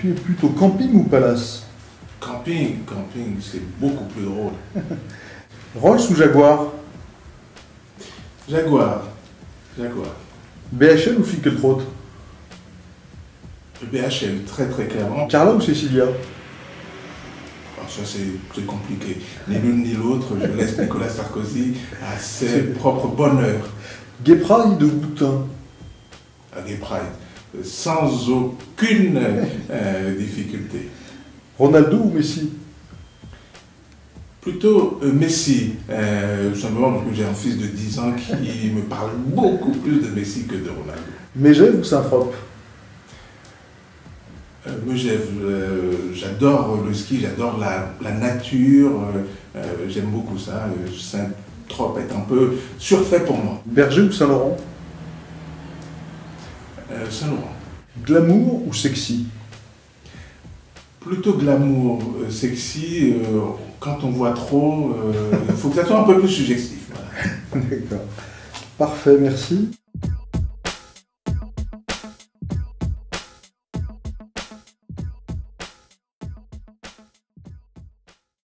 Tu es plutôt camping ou palace Camping, camping, c'est beaucoup plus drôle. Rolls ou Jaguar Jaguar, Jaguar. BHL ou Finkelkraut BHL, très très clairement. Carla ou Cécilia Alors ça c'est c'est compliqué. Ni l'une ni l'autre, je laisse Nicolas Sarkozy à ses propres bonheurs. Gay Pride ou Boutin à Gay Pride, sans aucune euh, difficulté. Ronaldo ou Messi? Plutôt euh, Messi, euh, simplement parce que j'ai un fils de 10 ans qui me parle beaucoup plus de Messi que de Ronaldo. Megève ou Euh, euh, j'adore le ski, j'adore la, la nature, euh, euh, j'aime beaucoup ça. Euh, Saint-Trope est un peu surfait pour moi. Berger ou Saint-Laurent? euh, Sanois. Glamour ou sexy? Plutôt glamour, euh, sexy, euh, quand on voit trop, euh, il faut que ça soit un peu plus suggestif. D'accord. Parfait, merci.